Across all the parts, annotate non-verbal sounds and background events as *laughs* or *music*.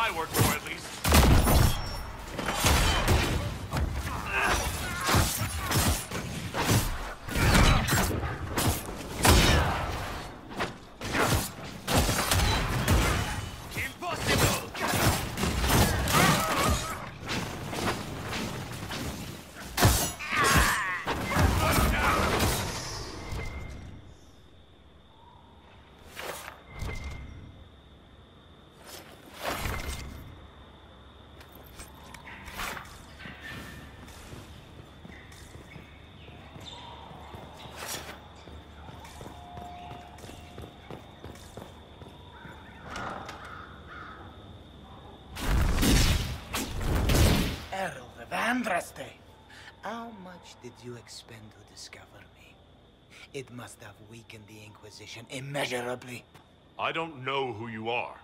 I work for, at least. Andraste. How much did you expend to discover me? It must have weakened the Inquisition immeasurably. I don't know who you are.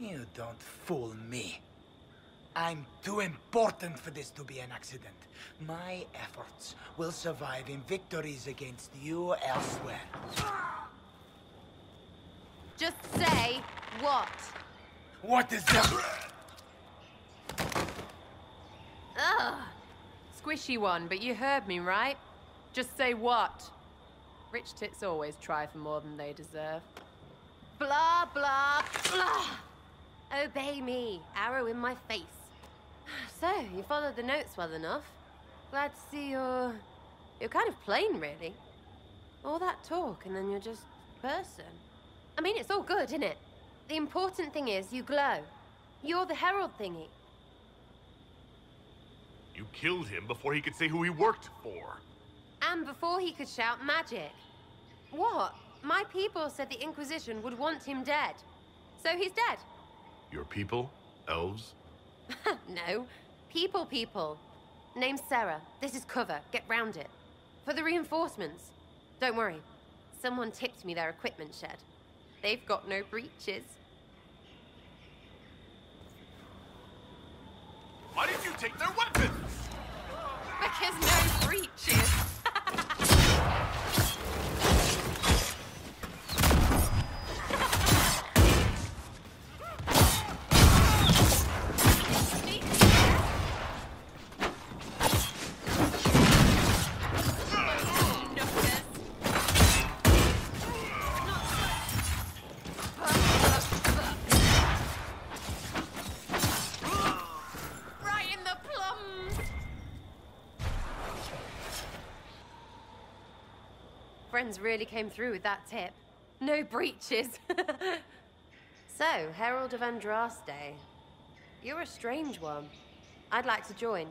You don't fool me. I'm too important for this to be an accident. My efforts will survive in victories against you elsewhere. Just say what? What is that? Ugh. Squishy one, but you heard me, right? Just say what? Rich tits always try for more than they deserve. Blah, blah, blah. Obey me. Arrow in my face. *sighs* So, you followed the notes well enough. Glad to see you're... You're kind of plain, really. All that talk, and then you're just person. I mean, it's all good, isn't it? The important thing is you glow. You're the herald thingy. You killed him before he could say who he worked for. And before he could shout magic. What? My people said the Inquisition would want him dead. So he's dead. Your people? Elves? *laughs* no. People, people. Name's Sera. This is cover. Get round it. For the reinforcements. Don't worry. Someone tipped me their equipment shed. They've got no breeches. Why did you take their weapons? Because no breeches. Friends really came through with that tip. No breeches. *laughs* so, Herald of Andraste. You're a strange one. I'd like to join.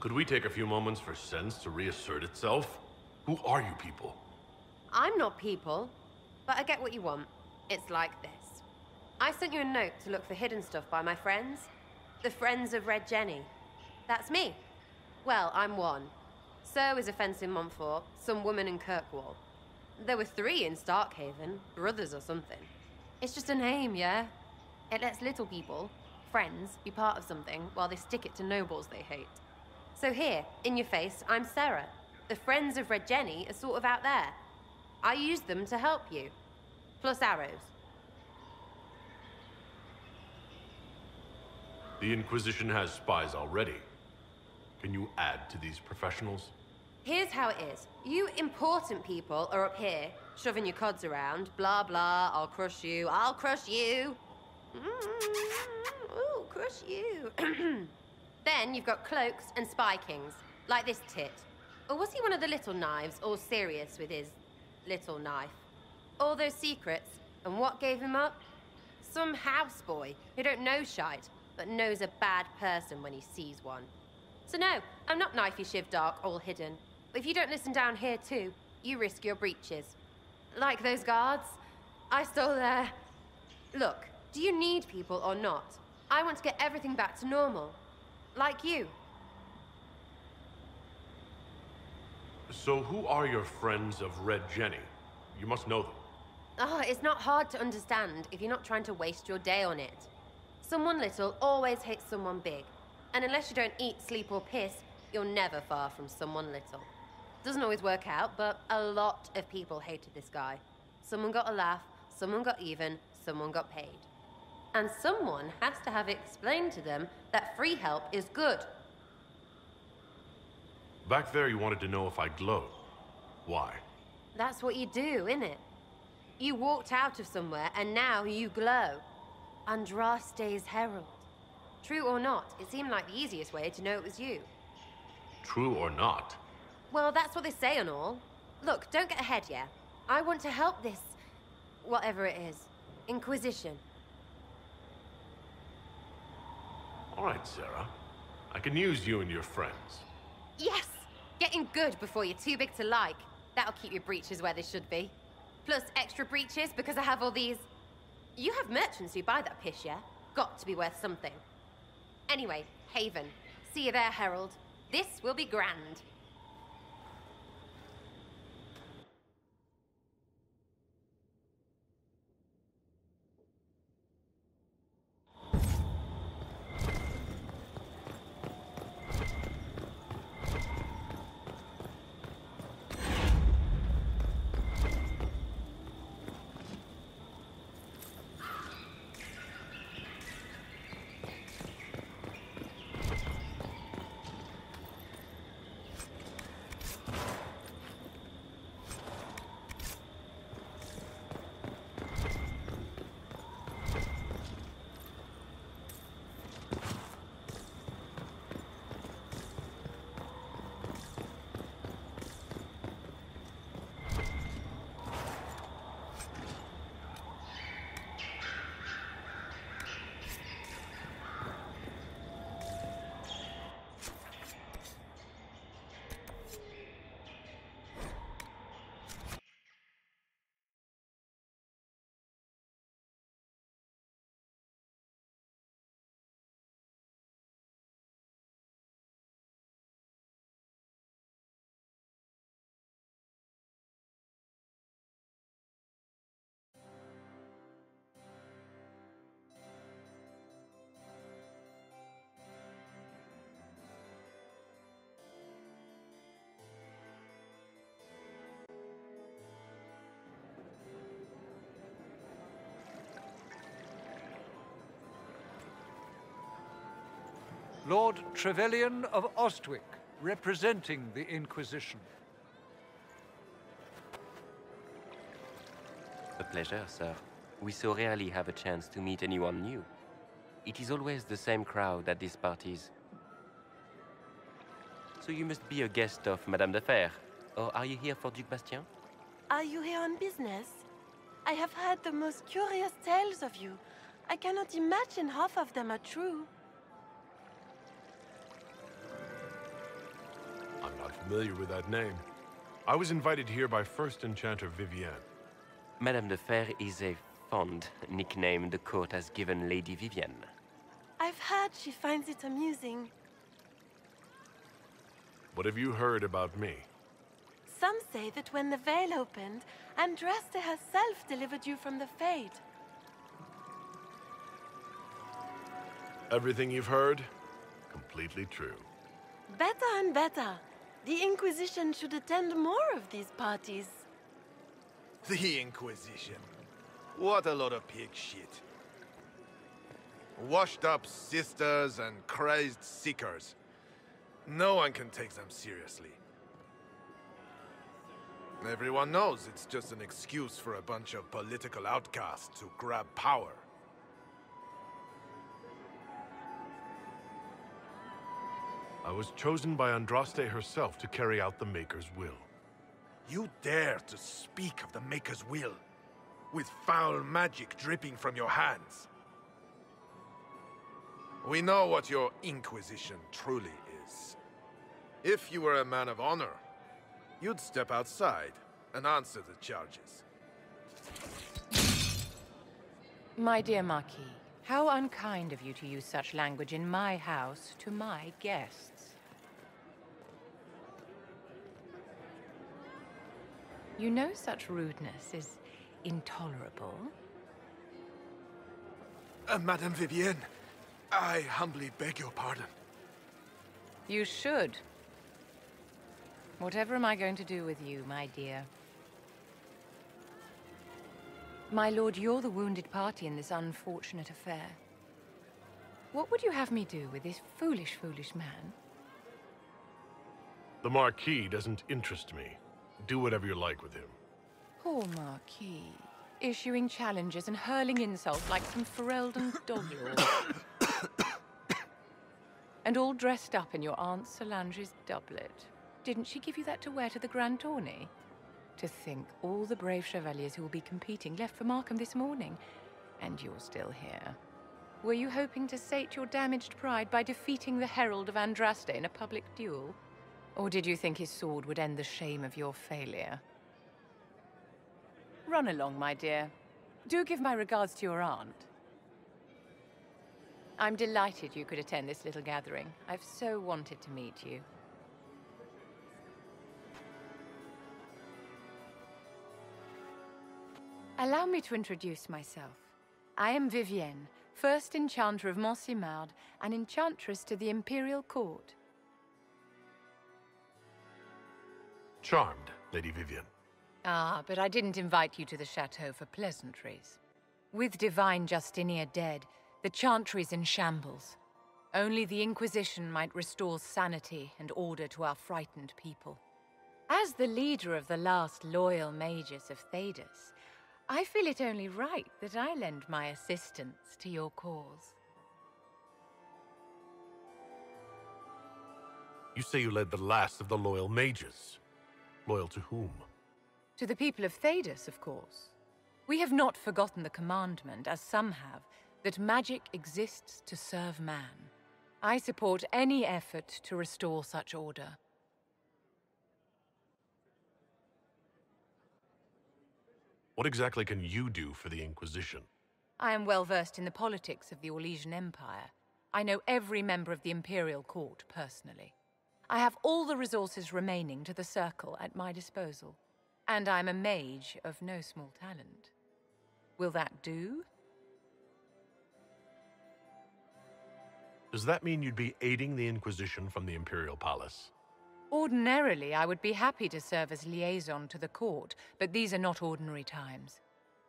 Could we take a few moments for sense to reassert itself? Who are you people? I'm not people, but I get what you want. It's like this. I sent you a note to look for hidden stuff by my friends. The Friends of Red Jenny. That's me. Well, I'm one. So is a fence in Montfort, some woman in Kirkwall. There were three in Starkhaven, brothers or something. It's just a name, yeah? It lets little people, friends, be part of something while they stick it to nobles they hate. So here, in your face, I'm Sera. The Friends of Red Jenny are sort of out there. I use them to help you. Plus arrows. The Inquisition has spies already. Can you add to these professionals? Here's how it is. You important people are up here, shoving your cods around. Blah, blah, I'll crush you, I'll crush you. Mm, Ooh, crush you. *clears throat* then you've got cloaks and spy kings, like this tit. Or was he one of the little knives, all serious with his little knife? All those secrets, and what gave him up? Some houseboy who don't know shite, but knows a bad person when he sees one. So no, I'm not knifey shiv dark, all hidden. If you don't listen down here too, you risk your breeches. Like those guards, I stole their... Look, do you need people or not? I want to get everything back to normal. Like you. So who are your friends of Red Jenny? You must know them. Oh, it's not hard to understand if you're not trying to waste your day on it. Someone little always hits someone big. And unless you don't eat, sleep, or piss, you're never far from someone little. Doesn't always work out, but a lot of people hated this guy. Someone got a laugh, someone got even, someone got paid. And someone has to have explained to them that free help is good. Back there, you wanted to know if I glow. Why? That's what you do, innit? You walked out of somewhere and now you glow. Andraste's herald. True or not, it seemed like the easiest way to know it was you. True or not? Well, that's what they say and all. Look, don't get ahead, yeah? I want to help this... whatever it is. Inquisition. All right, Sera. I can use you and your friends. Yes! Getting good before you're too big to like. That'll keep your breeches where they should be. Plus extra breeches because I have all these... You have merchants who buy that piss, yeah? Got to be worth something. Anyway, Haven. See you there, Herald. This will be grand. Lord Trevelyan of Ostwick, representing the Inquisition. A pleasure, sir. We so rarely have a chance to meet anyone new. It is always the same crowd at these parties. So you must be a guest of Madame de Fer, or are you here for Duke Bastien? Are you here on business? I have heard the most curious tales of you. I cannot imagine half of them are true. Familiar with that name. I was invited here by First Enchanter Vivienne. Madame de Fer is a fond nickname the court has given Lady Vivienne. I've heard she finds it amusing. What have you heard about me? Some say that when the veil opened, Andraste herself delivered you from the Fade. Everything you've heard? Completely true. Better and better. The Inquisition should attend more of these parties. The Inquisition. What a lot of pig shit. Washed up sisters and crazed seekers. No one can take them seriously. Everyone knows it's just an excuse for a bunch of political outcasts to grab power. I was chosen by Andraste herself to carry out the Maker's will. You dare to speak of the Maker's will, with foul magic dripping from your hands. We know what your Inquisition truly is. If you were a man of honor, you'd step outside and answer the charges. My dear Marquis, how unkind of you to use such language in my house to my guests. You know such rudeness is intolerable. Uh, Madame Vivienne, I humbly beg your pardon. You should. Whatever am I going to do with you, my dear? My lord, you're the wounded party in this unfortunate affair. What would you have me do with this foolish, foolish man? The Marquis doesn't interest me. Do whatever you like with him. Poor Marquis. Issuing challenges and hurling insults like some Ferelden *coughs* doglord. and all dressed up in your Aunt Solange's doublet. Didn't she give you that to wear to the Grand Tourney? To think all the brave chevaliers who will be competing left for Markham this morning, and you're still here. Were you hoping to sate your damaged pride by defeating the Herald of Andraste in a public duel? Or did you think his sword would end the shame of your failure? Run along, my dear. Do give my regards to your aunt. I'm delighted you could attend this little gathering. I've so wanted to meet you. Allow me to introduce myself. I am Vivienne, first Enchanter of Montsimmard and Enchantress to the Imperial Court. Charmed, Lady Vivienne. Ah, but I didn't invite you to the chateau for pleasantries. With Divine Justinia dead, the Chantry's in shambles. Only the Inquisition might restore sanity and order to our frightened people. As the leader of the last loyal mages of Thedas, I feel it only right that I lend my assistance to your cause. You say you led the last of the loyal mages. Loyal to whom? To the people of Thedas, of course. We have not forgotten the commandment, as some have, that magic exists to serve man. I support any effort to restore such order. What exactly can you do for the Inquisition? I am well versed in the politics of the Orlesian Empire. I know every member of the Imperial Court personally. I have all the resources remaining to the Circle at my disposal. And I'm a mage of no small talent. Will that do? Does that mean you'd be aiding the Inquisition from the Imperial Palace? Ordinarily, I would be happy to serve as liaison to the court, but these are not ordinary times.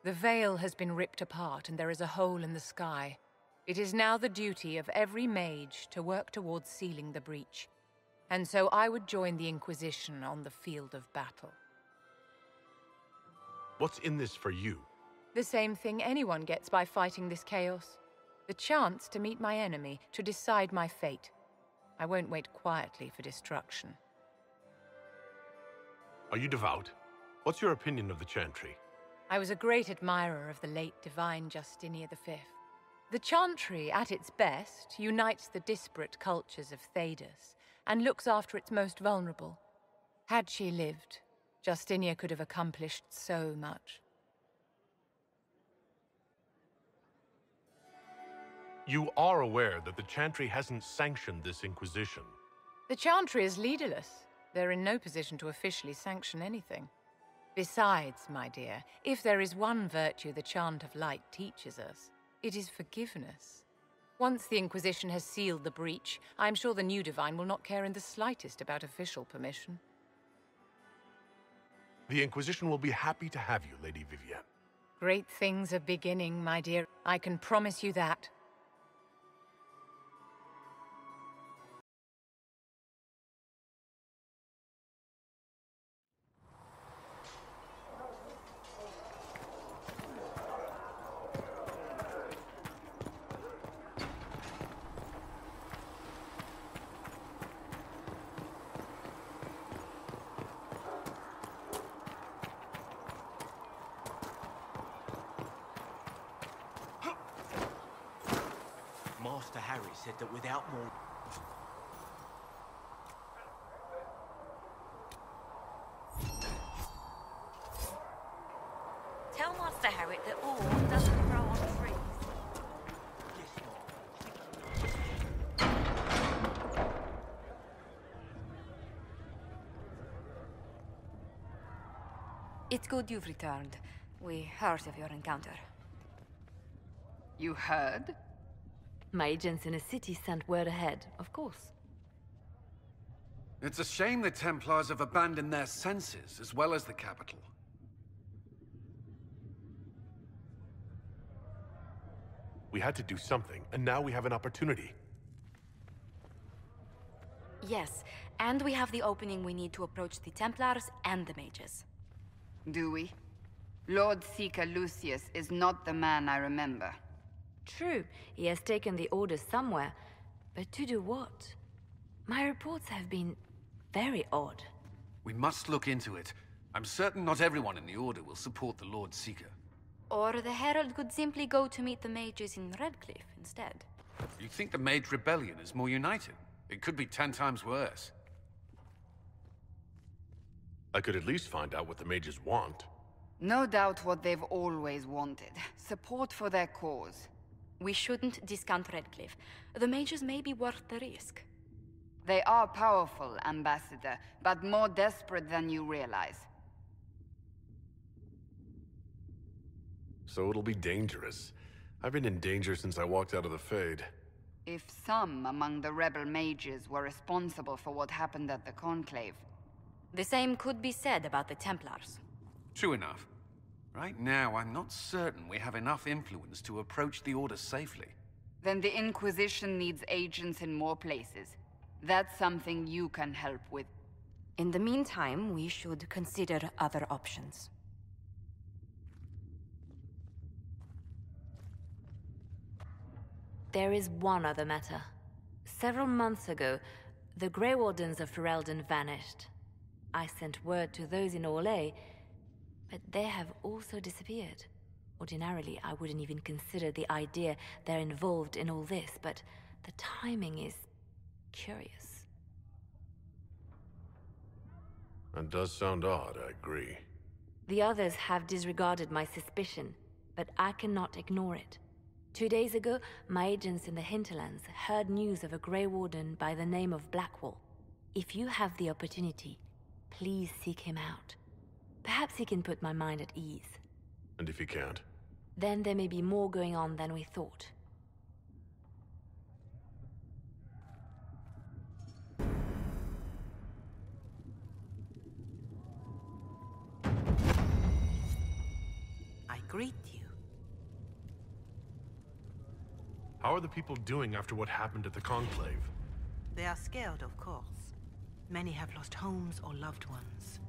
The veil has been ripped apart and there is a hole in the sky. It is now the duty of every mage to work towards sealing the breach. And so I would join the Inquisition on the field of battle. What's in this for you? The same thing anyone gets by fighting this chaos. The chance to meet my enemy, to decide my fate. I won't wait quietly for destruction. Are you devout? What's your opinion of the Chantry? I was a great admirer of the late divine Justinia V. The Chantry, at its best, unites the disparate cultures of Thedas and looks after its most vulnerable. Had she lived, Justinia could have accomplished so much. You are aware that the Chantry hasn't sanctioned this Inquisition. The Chantry is leaderless. They're in no position to officially sanction anything. Besides, my dear, if there is one virtue the Chant of Light teaches us, it is forgiveness. Once the Inquisition has sealed the breach, I'm sure the new Divine will not care in the slightest about official permission. The Inquisition will be happy to have you, Lady Vivienne. Great things are beginning, my dear. I can promise you that. Master Harry said that without more... Tell Master Harritt that ore doesn't grow on trees. It's good you've returned. We heard of your encounter. You heard? My agents in the city sent word ahead, of course. It's a shame the Templars have abandoned their senses, as well as the capital. We had to do something, and now we have an opportunity. Yes, and we have the opening we need to approach the Templars and the mages. Do we? Lord Seeker Lucius is not the man I remember. True, he has taken the order somewhere, but to do what? My reports have been very odd. We must look into it. I'm certain not everyone in the Order will support the Lord Seeker. Or the Herald could simply go to meet the mages in Redcliffe instead. You think the Mage Rebellion is more united? It could be ten times worse. I could at least find out what the mages want. No doubt what they've always wanted. Support for their cause. We shouldn't discount Redcliffe. The mages may be worth the risk. They are powerful, Ambassador, but more desperate than you realize. So it'll be dangerous. I've been in danger since I walked out of the Fade. If some among the rebel mages were responsible for what happened at the Conclave... The same could be said about the Templars. True enough. Right now, I'm not certain we have enough influence to approach the Order safely. Then the Inquisition needs agents in more places. That's something you can help with. In the meantime, we should consider other options. There is one other matter. Several months ago, the Grey Wardens of Ferelden vanished. I sent word to those in Orlais, but they have also disappeared. Ordinarily, I wouldn't even consider the idea they're involved in all this, but the timing is curious. That does sound odd, I agree. The others have disregarded my suspicion, but I cannot ignore it. Two days ago, my agents in the hinterlands heard news of a Grey Warden by the name of Blackwall. If you have the opportunity, please seek him out. Perhaps he can put my mind at ease. And if he can't? Then there may be more going on than we thought. I greet you. How are the people doing after what happened at the Conclave? They are scared, of course. Many have lost homes or loved ones.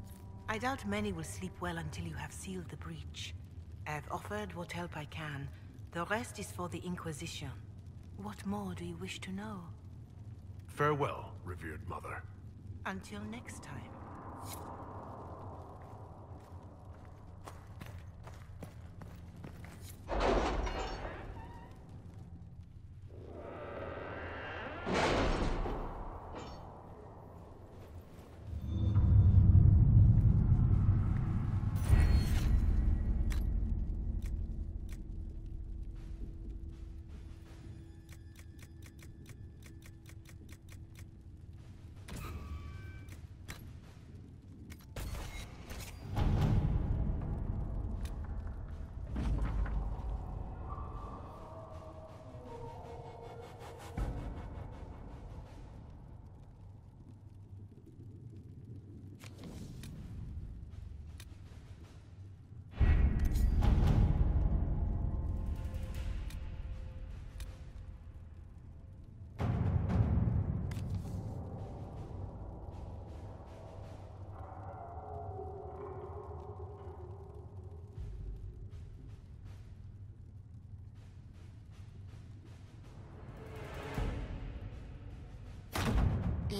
I doubt many will sleep well until you have sealed the breach. I have offered what help I can. The rest is for the Inquisition. What more do you wish to know? Farewell, revered mother. Until next time.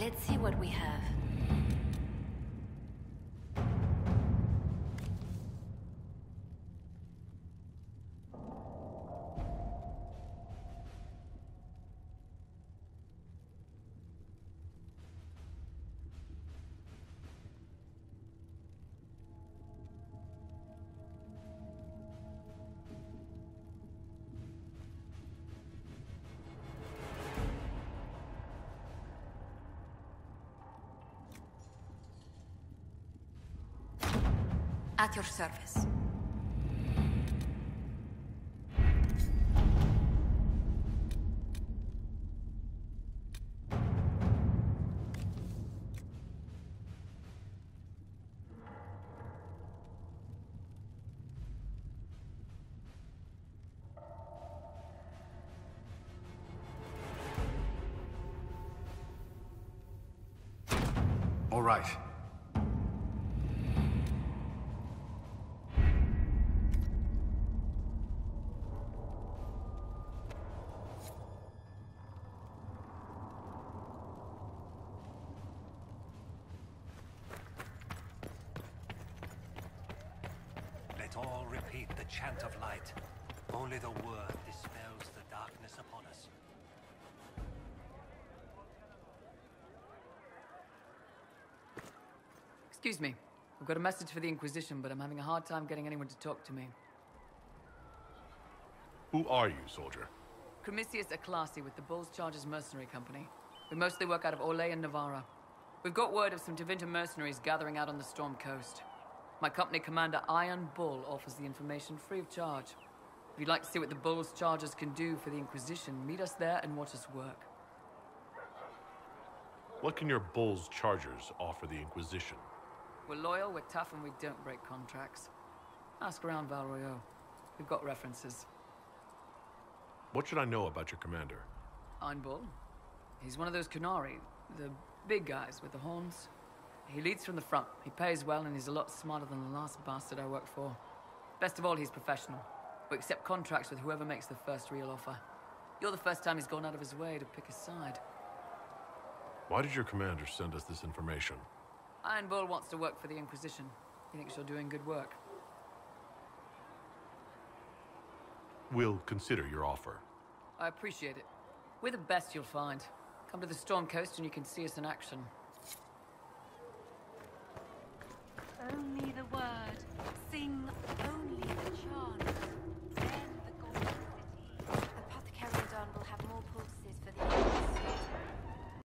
Let's see what we have. At your service. All right. Chant of light. Only the word dispels the darkness upon us. Excuse me. I've got a message for the Inquisition, but I'm having a hard time getting anyone to talk to me. Who are you, soldier? Cremisius Aclassi with the Bulls Chargers Mercenary Company. We mostly work out of Orlais and Nevarra. We've got word of some Tevinter mercenaries gathering out on the Storm Coast. My company commander, Iron Bull, offers the information free of charge. If you'd like to see what the Bulls Chargers can do for the Inquisition, meet us there and watch us work. What can your Bull's Chargers offer the Inquisition? We're loyal, we're tough, and we don't break contracts. Ask around Val Royeaux. We've got references. What should I know about your commander? Iron Bull. He's one of those Qunari, the big guys with the horns. He leads from the front. He pays well, and he's a lot smarter than the last bastard I worked for. Best of all, he's professional. We accept contracts with whoever makes the first real offer. You're the first time he's gone out of his way to pick a side. Why did your commander send us this information? Iron Bull wants to work for the Inquisition. He thinks you're doing good work. We'll consider your offer. I appreciate it. We're the best you'll find. Come to the Storm Coast and you can see us in action. only the word. Sing only the chant.